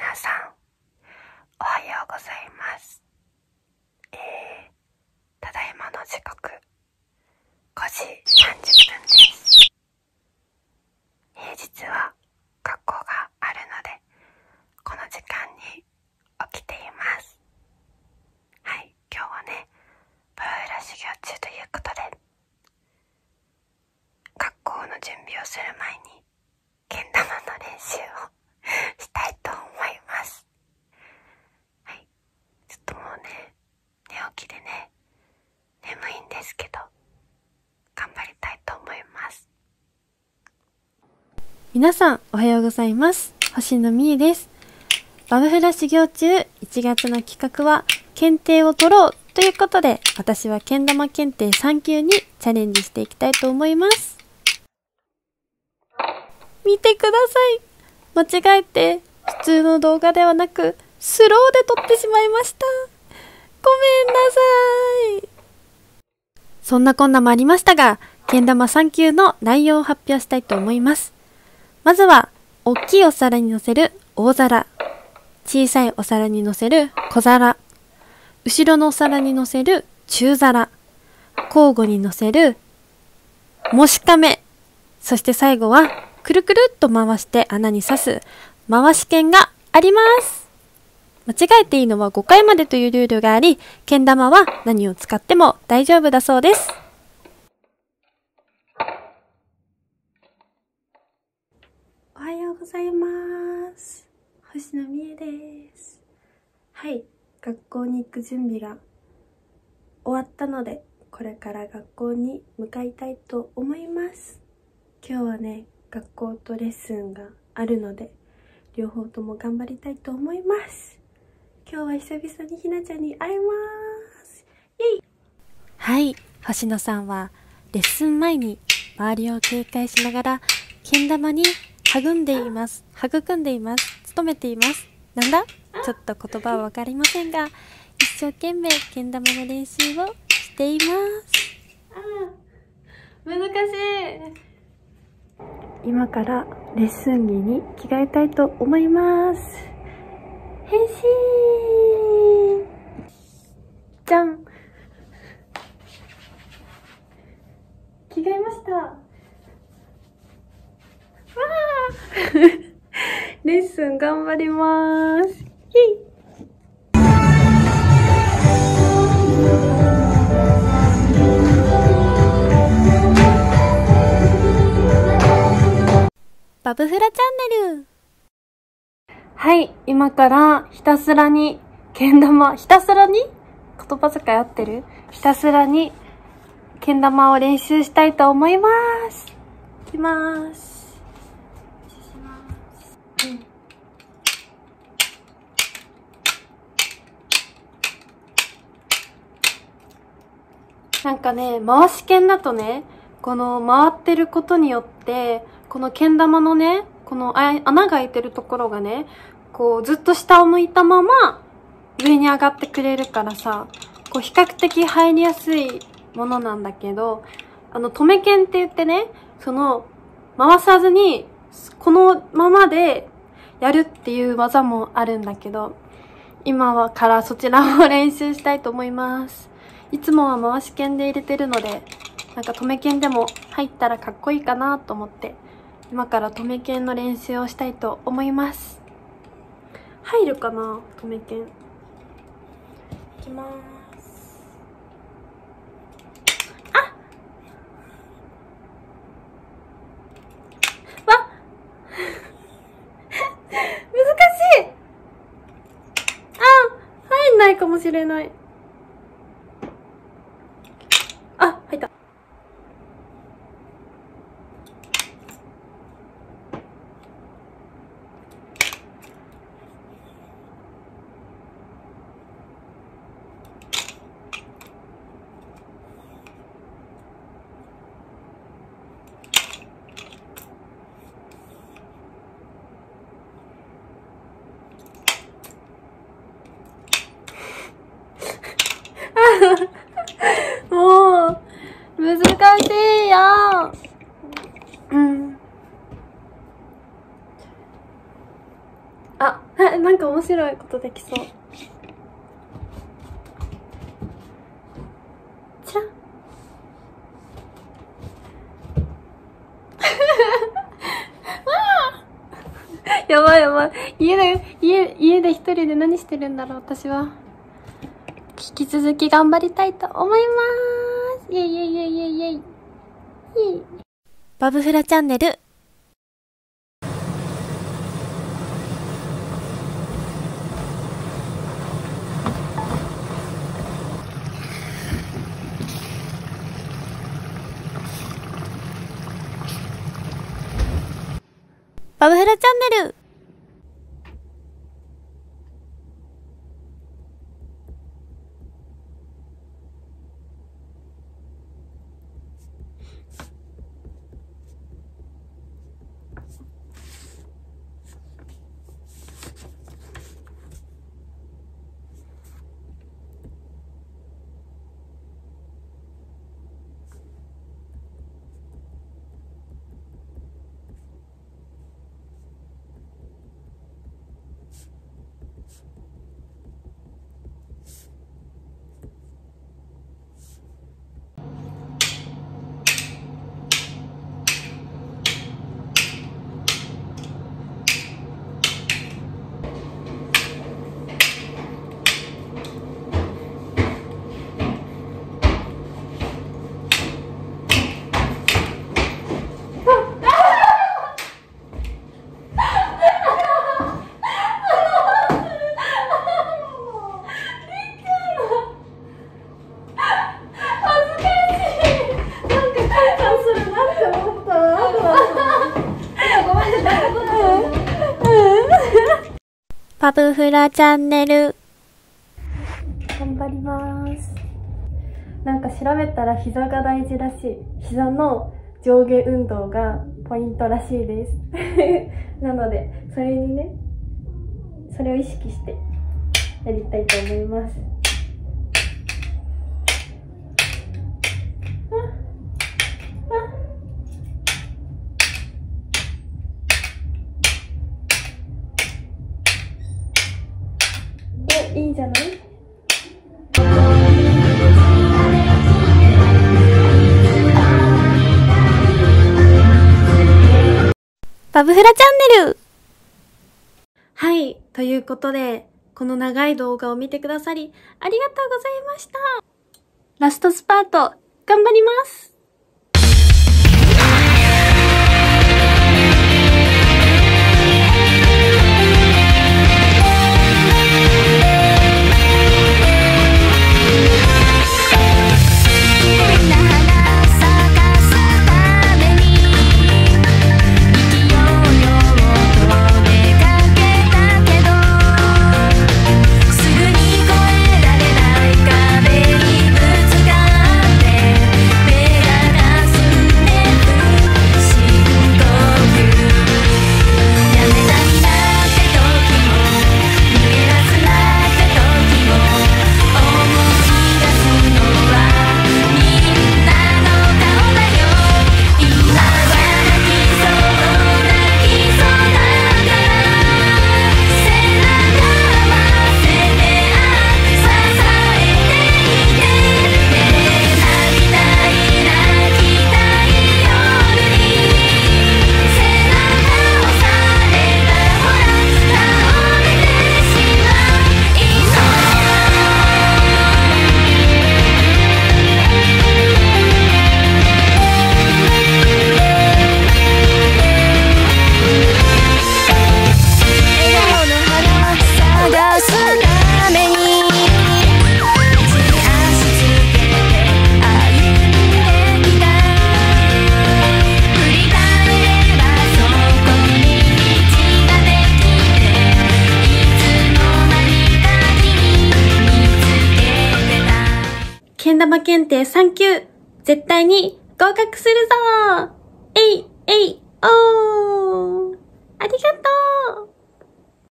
皆さん、おはようございます。えー、ただいまの時刻、5時30分です。平日は学校があるので、この時間に起きています。はい、今日はね、プロフラ修行中ということで、学校の準備をする前に、けん玉の練習をしたいと思います。はい。ちょっともうね、寝起きでね、眠いんですけど、頑張りたいと思います。皆さん、おはようございます。星野美恵です。バブフラ修行中、1月の企画は、検定を取ろうということで、私はけん玉検定3級にチャレンジしていきたいと思います。見てください。間違えて、普通の動画ではなく、スローで撮ってしまいました。ごめんなさい。そんなこんなもありましたが、けん玉3級の内容を発表したいと思います。まずは、大きいお皿に乗せる大皿。小さいお皿に乗せる小皿。後ろのお皿に乗せる中皿。交互に乗せるもしかめ。そして最後は、くるくるっと回して穴に刺す回し剣があります。間違えていいのは5回までというルールがあり、けん玉は何を使っても大丈夫だそうです。おはようございます。星野美恵です。はい、学校に行く準備が終わったので、これから学校に向かいたいと思います。今日はね、学校とレッスンがあるので、両方とも頑張りたいと思います。今日は久々にひなちゃんに会えます。イェイはい、星野さんはレッスン前に周りを警戒しながらけん玉に育んでいます。育んでいます。努めています。なんだ？ちょっと言葉はわかりませんが、一生懸命けん玉の練習をしています。難しい今からレッスン着に着替えたいと思います変身じゃん着替えましたわーレッスン頑張ります。バブフラチャンネル。はい、今からひたすらに、けん玉、ひたすらに？言葉遣い合ってる？ひたすらに、けん玉を練習したいと思います。いきます。なんかね、回し剣だとね、この回ってることによって、このけん玉のね、この穴が開いてるところがね、こうずっと下を向いたまま上に上がってくれるからさ、こう比較的入りやすいものなんだけど、あの、止め剣って言ってね、その、回さずに、このままでやるっていう技もあるんだけど、今はからそちらを練習したいと思います。いつもは回し剣で入れてるので、なんか止め剣でも入ったらかっこいいかなと思って、今から止め剣の練習をしたいと思います。入るかな止め剣。いきます。あわ 難しいあ入んないかもしれない。あ、入った。もう、難しいよ。うん。あ、あなんか面白いことできそう。じゃ やばいやばい。家で、家、家で一人で何してるんだろう、私は。引き続き頑張りたいと思います。イェイイェイイェイイェイイェイ。イェイバブフラチャンネル。バブフラチャンネルパブフラチャンネル。頑張ります。なんか調べたら膝が大事らしい。膝の上下運動がポイントらしいです。なので、それにね、それを意識してやりたいと思います。バブフラチャンネルはい。ということで、この長い動画を見てくださり、ありがとうございました。ラストスパート、頑張ります。玉検定3級、絶対に合格するぞ。えい、えい、おー。ありがとう。